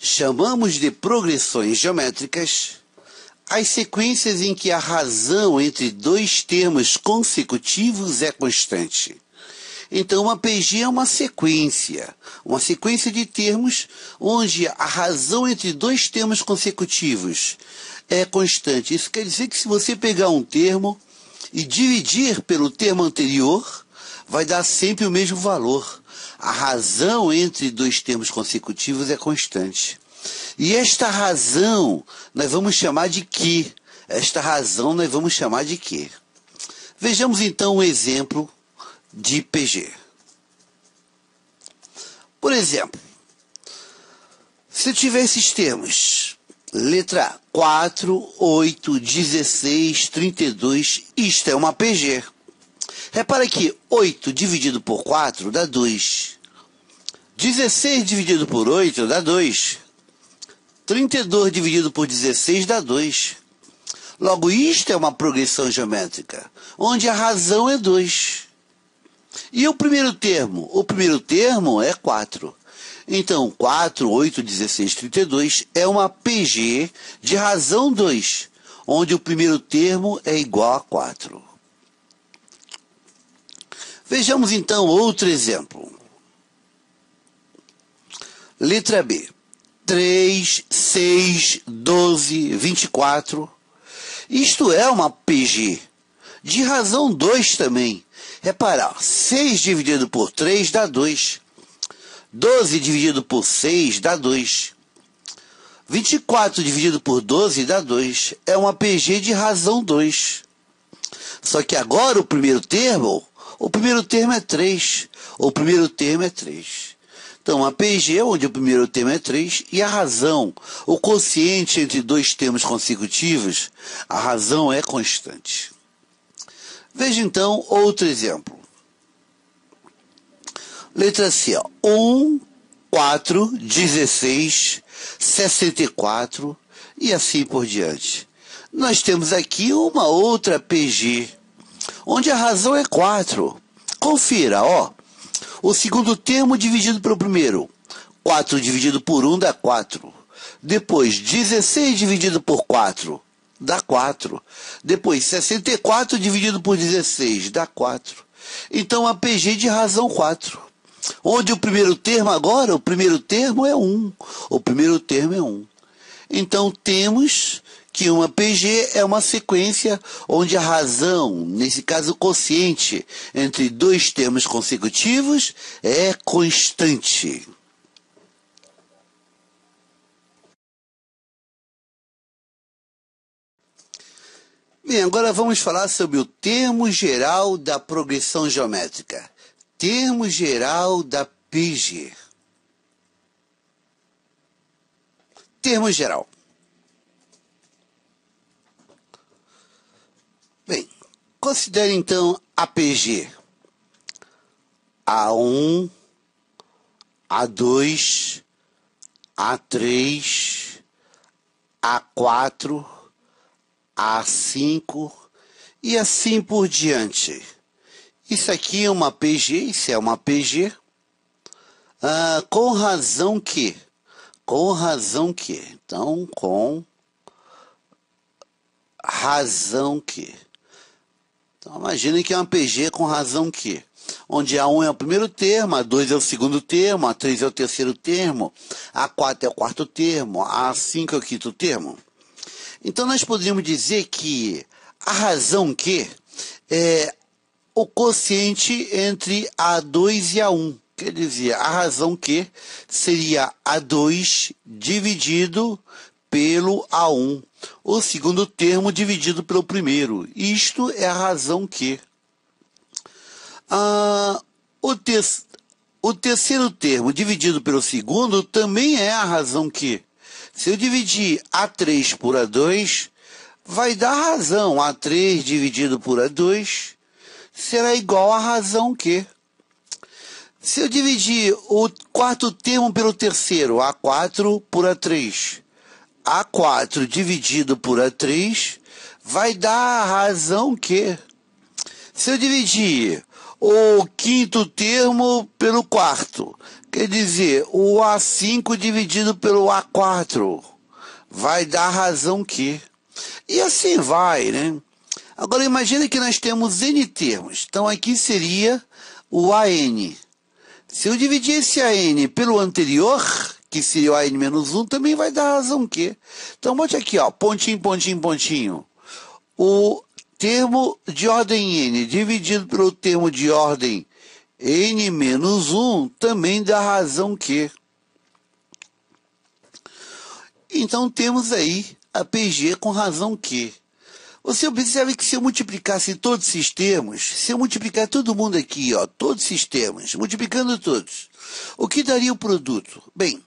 Chamamos de progressões geométricas as sequências em que a razão entre dois termos consecutivos é constante. Então, uma PG é uma sequência, uma sequência de termos onde a razão entre dois termos consecutivos é constante. Isso quer dizer que se você pegar um termo e dividir pelo termo anterior, vai dar sempre o mesmo valor. A razão entre dois termos consecutivos é constante. E esta razão nós vamos chamar de que? Esta razão nós vamos chamar de que? Vejamos então um exemplo de PG. Por exemplo, se eu tiver esses termos, letra 4, 8, 16, 32, isto é uma PG. Repara que 8 dividido por 4 dá 2. 16 dividido por 8 dá 2. 32 dividido por 16 dá 2. Logo, isto é uma progressão geométrica, onde a razão é 2. E o primeiro termo? O primeiro termo é 4. Então, 4, 8, 16, 32 é uma PG de razão 2, onde o primeiro termo é igual a 4. Vejamos então outro exemplo. Letra B. 3, 6, 12, 24. Isto é uma PG. De razão 2 também. Repara, 6 dividido por 3 dá 2. 12 dividido por 6 dá 2. 24 dividido por 12 dá 2. É uma PG de razão 2. Só que agora o primeiro termo o primeiro termo é 3. O primeiro termo é 3. Então, a PG, onde o primeiro termo é 3, e a razão, o quociente entre dois termos consecutivos, a razão é constante. Veja então outro exemplo. Letra C, ó. 1, 4, 16, 64 e assim por diante. Nós temos aqui uma outra PG onde a razão é 4. Confira, ó. O segundo termo dividido pelo primeiro. 4 dividido por 1 dá 4. Depois, 16 dividido por 4 dá 4. Depois, 64 dividido por 16 dá 4. Então, a PG de razão 4. Onde o primeiro termo agora, o primeiro termo é 1. O primeiro termo é 1. Então, temos que uma PG é uma sequência onde a razão, nesse caso o quociente, entre dois termos consecutivos é constante. Bem, agora vamos falar sobre o termo geral da progressão geométrica. Termo geral da PG. Termo geral. Considere então APG. A1, A2, A3, A4, A5 e assim por diante. Isso aqui é uma PG, isso é uma PG. Ah, com razão que? Com razão que? Então, com razão que? Então imaginem que é uma PG com razão que, onde A1 é o primeiro termo, A2 é o segundo termo, A3 é o terceiro termo, A4 é o quarto termo, A5 é o quinto termo. Então nós poderíamos dizer que a razão que é o quociente entre A2 e A1. Quer dizer, a razão que seria A2 dividido pelo A1 o segundo termo dividido pelo primeiro. Isto é a razão que ah, o, te o terceiro termo dividido pelo segundo também é a razão que. Se eu dividir A3 por A2, vai dar razão. A3 dividido por A2 será igual à razão que. Se eu dividir o quarto termo pelo terceiro, A4 por A3, a4 dividido por A3 vai dar a razão que, se eu dividir o quinto termo pelo quarto, quer dizer, o A5 dividido pelo A4, vai dar a razão que. E assim vai, né? Agora imagine que nós temos N termos. Então aqui seria o AN. Se eu dividir esse AN pelo anterior, que seria o AN menos 1, também vai dar razão que. Então bote aqui, ó, pontinho, pontinho, pontinho. O termo de ordem n dividido pelo termo de ordem n menos 1 também dá razão que. Então temos aí a PG com razão que. Você observa que se eu multiplicasse todos esses termos, se eu multiplicar todo mundo aqui, ó, todos esses termos, multiplicando todos, o que daria o produto? Bem,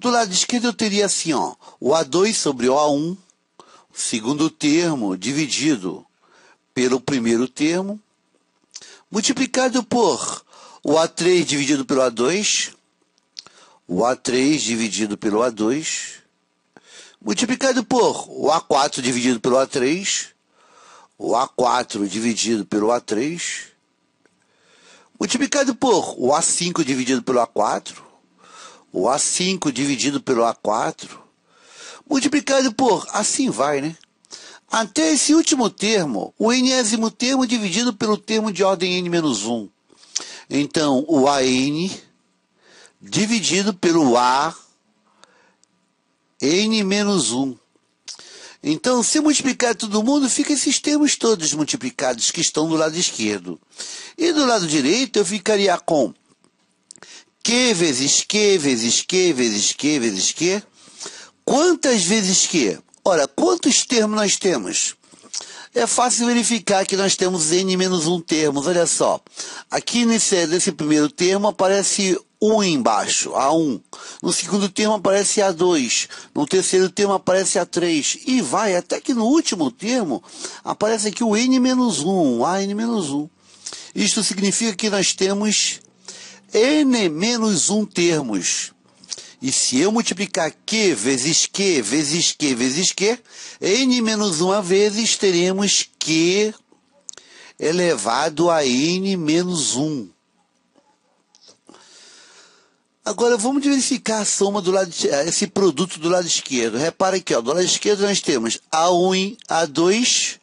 do lado esquerdo eu teria assim, ó, o A2 sobre o A1, o segundo termo dividido pelo primeiro termo, multiplicado por o A3 dividido pelo A2, o A3 dividido pelo A2, multiplicado por o A4 dividido pelo A3, o A4 dividido pelo A3, multiplicado por o A5 dividido pelo A4, o A5 dividido pelo A4, multiplicado por, assim vai, né? Até esse último termo, o enésimo termo dividido pelo termo de ordem n-1. Então, o AN dividido pelo A n-1. Então, se multiplicar todo mundo, fica esses termos todos multiplicados que estão do lado esquerdo. E do lado direito eu ficaria com Q vezes Q vezes Q vezes Q vezes Q. Quantas vezes Q? Ora, quantos termos nós temos? É fácil verificar que nós temos n menos um termos. Olha só. Aqui nesse, nesse primeiro termo aparece 1 embaixo, A1. No segundo termo aparece A2. No terceiro termo aparece A3. E vai até que no último termo aparece aqui o N menos 1, AN menos 1. Isto significa que nós temos N menos 1 termos. E se eu multiplicar Q vezes Q vezes Q vezes Q, N menos 1 vezes teremos Q elevado a N menos 1. Agora vamos verificar a soma do lado eh, esse produto do lado esquerdo. Repara aqui, ó, do lado esquerdo nós temos A1, A2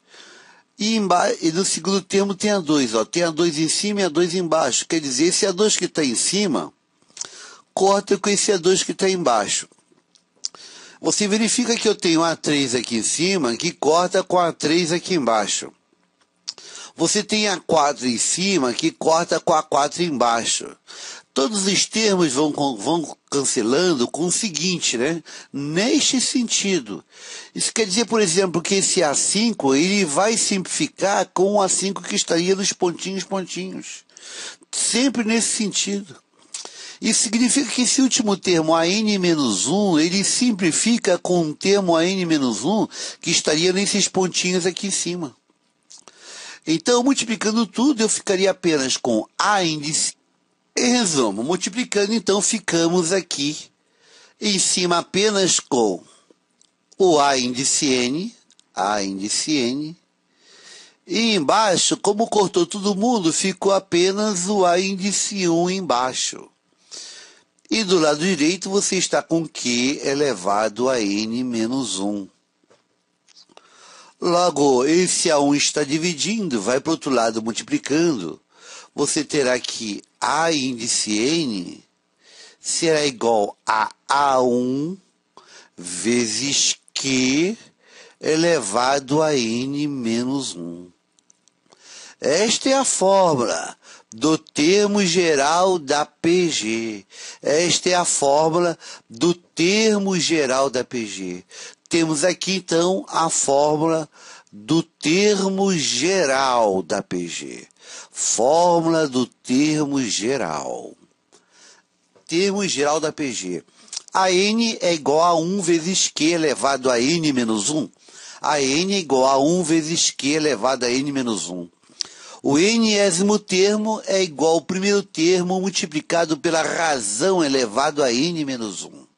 e, embaixo, e no segundo termo tem A2. Ó, tem A2 em cima e A2 embaixo. Quer dizer, esse A2 que está em cima corta com esse A2 que está embaixo. Você verifica que eu tenho A3 aqui em cima que corta com A3 aqui embaixo. Você tem A4 em cima que corta com A4 embaixo todos os termos vão, vão cancelando com o seguinte, né? Neste sentido. Isso quer dizer, por exemplo, que esse A5 ele vai simplificar com o A5 que estaria nos pontinhos, pontinhos. Sempre nesse sentido. Isso significa que esse último termo, AN-1, ele simplifica com um termo AN-1 que estaria nesses pontinhos aqui em cima. Então, multiplicando tudo, eu ficaria apenas com A índice em resumo, multiplicando, então, ficamos aqui em cima apenas com o A índice N, A índice N, e embaixo, como cortou todo mundo, ficou apenas o A índice 1 embaixo. E do lado direito você está com Q elevado a N menos 1. Logo, esse A1 está dividindo, vai para o outro lado multiplicando. Você terá que a índice n será igual a A1 vezes Q elevado a N menos 1. Esta é a fórmula do termo geral da PG. Esta é a fórmula do termo geral da PG. Temos aqui então a fórmula do termo geral da PG. Fórmula do termo geral. Termo geral da PG. A n é igual a 1 vezes q elevado a n menos 1. A n é igual a 1 vezes q elevado a n menos 1. O nésimo termo é igual ao primeiro termo multiplicado pela razão elevado a n menos 1.